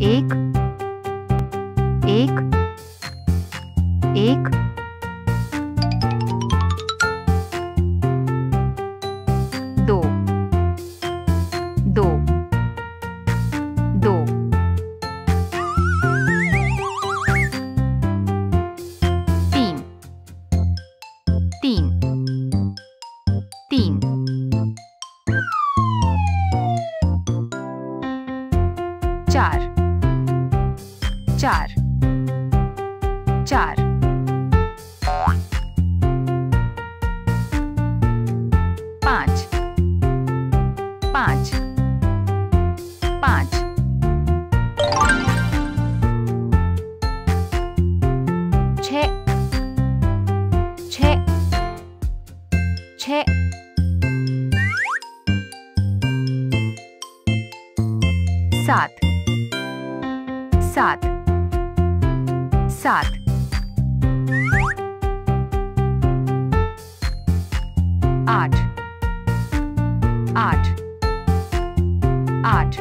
एक एक एक। दो दो दो। तीन तीन तीन। चार चार। चार। पाँच। पाँच। पाँच। छ। छ। छ। सात। सात। सात आठ। आठ। आठ।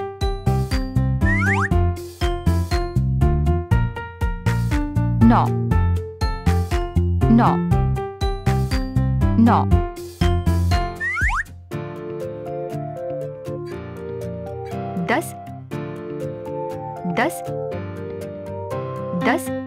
नौ। नौ। नौ। दस। दस। दस।